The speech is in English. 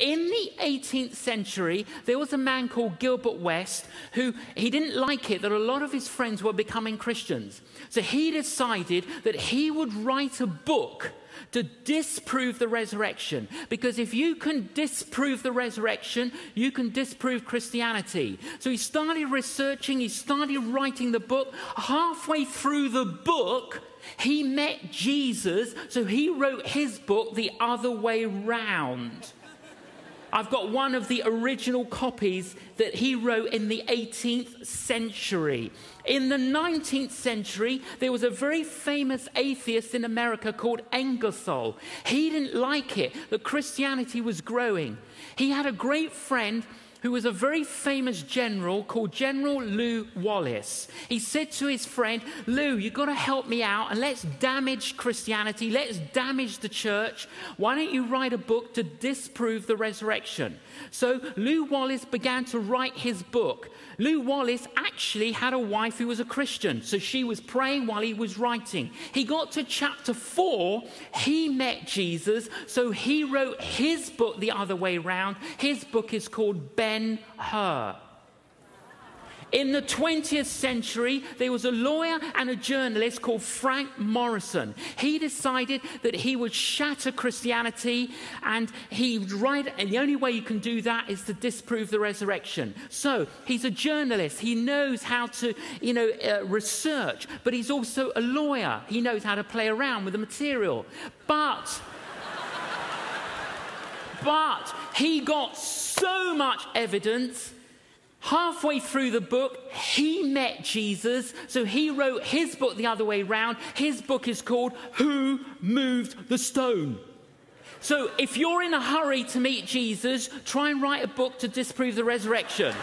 in the 18th century, there was a man called Gilbert West who he didn't like it that a lot of his friends were becoming Christians. So he decided that he would write a book to disprove the resurrection. Because if you can disprove the resurrection, you can disprove Christianity. So he started researching, he started writing the book. Halfway through the book, he met Jesus, so he wrote his book the other way round. I've got one of the original copies that he wrote in the 18th century. In the 19th century, there was a very famous atheist in America called Ingersoll. He didn't like it that Christianity was growing. He had a great friend who was a very famous general called General Lew Wallace. He said to his friend, Lew, you've got to help me out and let's damage Christianity, let's damage the church. Why don't you write a book to disprove the resurrection? So Lew Wallace began to write his book. Lew Wallace actually had a wife who was a Christian, so she was praying while he was writing. He got to chapter four, he met Jesus, so he wrote his book the other way round. His book is called Ben Hur. In the 20th century, there was a lawyer and a journalist called Frank Morison. He decided that he would shatter Christianity and he would write, and the only way you can do that is to disprove the resurrection. So he's a journalist. He knows how to, you know, uh, research, but he's also a lawyer. He knows how to play around with the material. But but he got so much evidence Halfway through the book, he met Jesus, so he wrote his book the other way round. His book is called Who Moved the Stone? So if you're in a hurry to meet Jesus, try and write a book to disprove the resurrection.